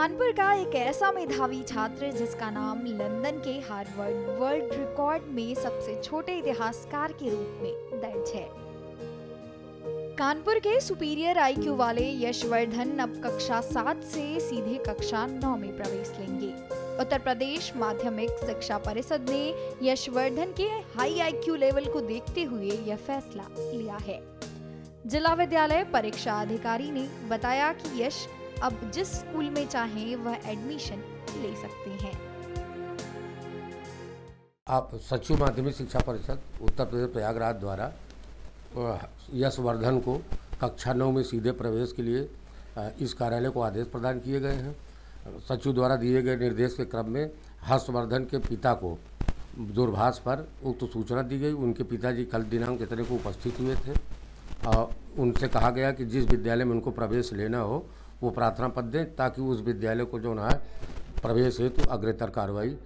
कानपुर का एक ऐसा मेधावी छात्र जिसका नाम लंदन के हार्वर्ड वर्ल्ड रिकॉर्ड में सबसे छोटे इतिहासकार के रूप में दर्ज है। कानपुर के सुपीरियर आईक्यू वाले यशवर्धन अब कक्षा सात से सीधे कक्षा नौ में प्रवेश लेंगे। उत्तर प्रदेश माध्यमिक शिक्षा परिषद ने यशवर्धन के हाई आईक्यू लेवल को देखते हुए यह फैसला लिया है। जिला विद्यालय परीक्षा अधिकारी ने बताया कि यश अब जिस स्कूल में चाहें वह एडमिशन ले सकते हैं। आप सचिव माध्यमिक शिक्षा परिषद, उत्तर प्रदेश प्रयागराज द्वारा यशवर्धन को कक्षा नौ में सीधे प्रवेश के लिए इस कार्यालय को आदेश प्रदान किए गए हैं। सचिव द्वारा दिए गए निर्देश के क्रम में हर्षवर्धन के पिता को दूरभाष पर उक्त सूचना दी गई। उनके पिताजी कल दिनांक इतने को उपस्थित हुए थे। और उनसे कहा गया कि जिस विद्यालय में उनको प्रवेश लेना हो वो प्रार्थना पद दें ताकि उस विद्यालय को जो है प्रवेश हेतु तो अग्रतर कार्रवाई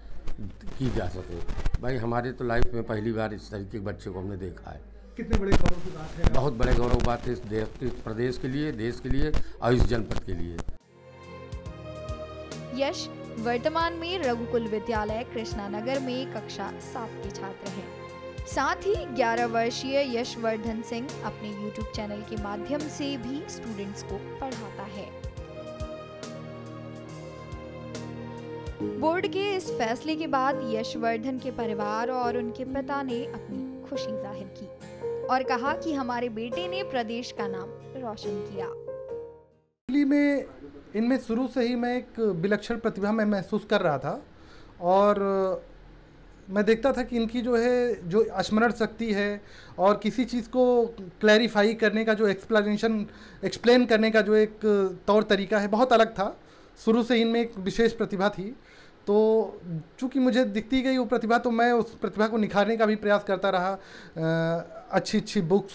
की जा सके। भाई हमारे तो लाइफ में पहली बार इस तरीके के बच्चे को हमने देखा है। कितने बड़े गौरव की बात है? बहुत बड़े गौरव की बात है इस, इस प्रदेश के लिए देश के लिए और इस जनपद के लिए। यश वर्तमान में रघुकुल विद्यालय कृष्णा नगर में कक्षा सात के छात्र हैं। साथ ही 11 वर्षीय यशवर्धन सिंह अपने YouTube चैनल के माध्यम से भी स्टूडेंट्स को पढ़ाता है। बोर्ड के इस फैसले के बाद यशवर्धन के परिवार और उनके पिता ने अपनी खुशी ज़ाहिर की और कहा कि हमारे बेटे ने प्रदेश का नाम रोशन किया। में, इनमें शुरू से ही मैं एक विलक्षण प्रतिभा में महसूस कर रहा था और मैं देखता था कि इनकी जो है, जो स्मरण शक्ति है और किसी चीज़ को क्लैरिफाई करने का, जो एक्सप्लेनेशन एक्सप्लेन करने का जो एक तौर तरीका है, बहुत अलग था। शुरू से इनमें एक विशेष प्रतिभा थी। तो चूँकि मुझे दिखती गई वो प्रतिभा तो मैं उस प्रतिभा को निखारने का भी प्रयास करता रहा। अच्छी अच्छी बुक्स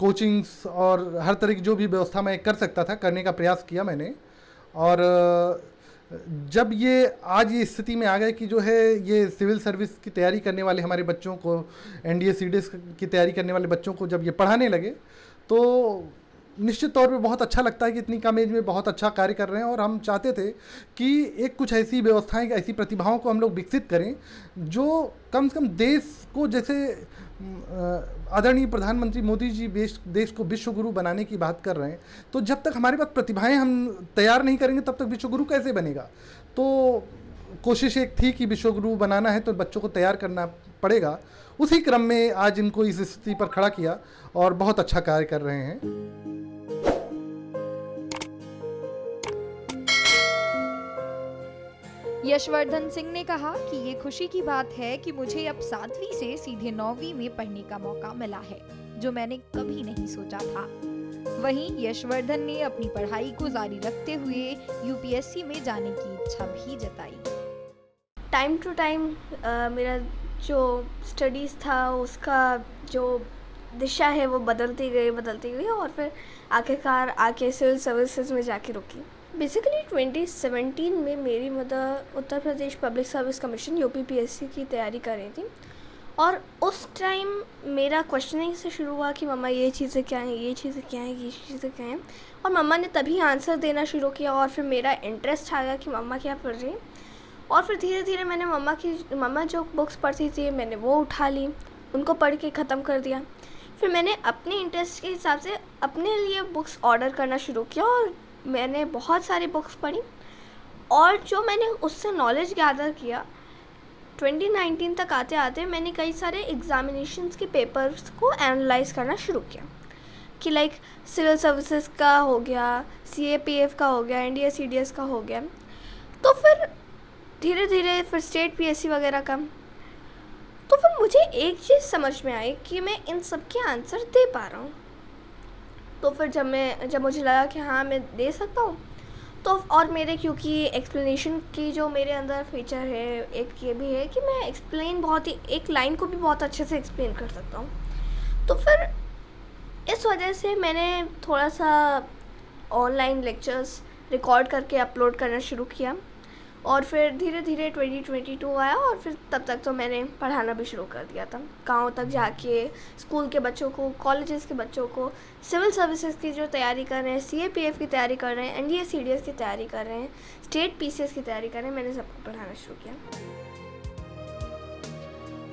कोचिंग्स और हर तरह की जो भी व्यवस्था मैं कर सकता था, करने का प्रयास किया मैंने। और जब ये आज ये स्थिति में आ गए कि जो है ये सिविल सर्विस की तैयारी करने वाले हमारे बच्चों को एन डी की तैयारी करने वाले बच्चों को जब ये पढ़ाने लगे तो निश्चित तौर पे बहुत अच्छा लगता है कि इतनी कम एज में बहुत अच्छा कार्य कर रहे हैं और हम चाहते थे कि एक कुछ ऐसी व्यवस्थाएँ, ऐसी प्रतिभाओं को हम लोग विकसित करें, जो कम से कम देश को जैसे आदरणीय प्रधानमंत्री मोदी जी देश देश को विश्वगुरु बनाने की बात कर रहे हैं तो जब तक हमारे पास प्रतिभाएँ हम तैयार नहीं करेंगे, तब तक विश्वगुरु कैसे बनेगा? तो कोशिश एक थी कि विश्वगुरु बनाना है तो बच्चों को तैयार करना पड़ेगा। उसी क्रम में आज इनको इस स्थिति पर खड़ा किया और बहुत अच्छा कार्य कर रहे हैं। यशवर्धन सिंह ने कहा कि ये खुशी की बात है कि मुझे अब सातवीं से सीधे नौवीं में पढ़ने का मौका मिला है, जो मैंने कभी नहीं सोचा था। वहीं यशवर्धन ने अपनी पढ़ाई को जारी रखते हुए यूपीएससी में जाने की इच्छा भी जताई। टाइम टू टाइम मेरा जो स्टडीज़ था, उसका जो दिशा है, वो बदलती गई बदलती गई और फिर आखिरकार आके सिविल सर्विसेज़ में जाके रुकी। बेसिकली 2017 में मेरी mother Uttar Pradesh public service commission UPPSC की तैयारी कर रही थी। और उस टाइम मेरा क्वेश्चनिंग से शुरू हुआ कि मम्मा ये चीज़ें क्या हैं, ये चीज़ें क्या हैं, ये चीज़ें क्या हैं। और मम्मा ने तभी आंसर देना शुरू किया और फिर मेरा इंटरेस्ट आ गया कि मम्मा क्या पढ़ रही और फिर धीरे धीरे मैंने मम्मा की, मम्मा जो बुक्स पढ़ती थी, मैंने वो उठा ली, उनको पढ़ के ख़त्म कर दिया। फिर मैंने अपने इंटरेस्ट के हिसाब से अपने लिए बुक्स ऑर्डर करना शुरू किया और मैंने बहुत सारी बुक्स पढ़ी और जो मैंने उससे नॉलेज गैदर किया 2019 तक आते आते मैंने कई सारे एग्ज़ामिनेशंस के पेपर्स को एनालाइज करना शुरू किया कि लाइक सिविल सर्विसेज़ का हो गया सी ए पी एफ़ का हो गया N D S C D S का हो गया। तो फिर धीरे धीरे फिर स्टेट पी एस सी वगैरह का। तो फिर मुझे एक चीज़ समझ में आई कि मैं इन सब के आंसर दे पा रहा हूँ। तो फिर जब मैं, जब मुझे लगा कि हाँ मैं दे सकता हूँ तो और मेरे, क्योंकि एक्सप्लेनेशन की जो मेरे अंदर फीचर है, एक ये भी है कि मैं एक्सप्लेन बहुत ही, एक लाइन को भी बहुत अच्छे से एक्सप्लेन कर सकता हूँ। तो फिर इस वजह से मैंने थोड़ा सा ऑनलाइन लेक्चर्स रिकॉर्ड करके अपलोड करना शुरू किया। और फिर धीरे धीरे 2022 आया और फिर तब तक तो मैंने पढ़ाना भी शुरू कर दिया था। गाँव तक जाके, स्कूल के बच्चों को कॉलेजेस के बच्चों को सिविल सर्विसेज़ की जो तैयारी कर रहे हैं सीएपीएफ की तैयारी कर रहे हैं एन डी की तैयारी कर रहे हैं स्टेट पीसीएस की तैयारी कर रहे हैं, मैंने सबको पढ़ाना शुरू किया।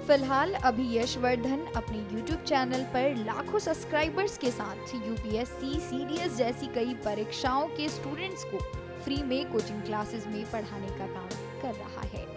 फ़िलहाल अभी यशवर्धन अपने YouTube चैनल पर लाखों सब्सक्राइबर्स के साथ यूपीएससी सीडीएस जैसी कई परीक्षाओं के स्टूडेंट्स को फ्री में कोचिंग क्लासेस में पढ़ाने का काम कर रहा है।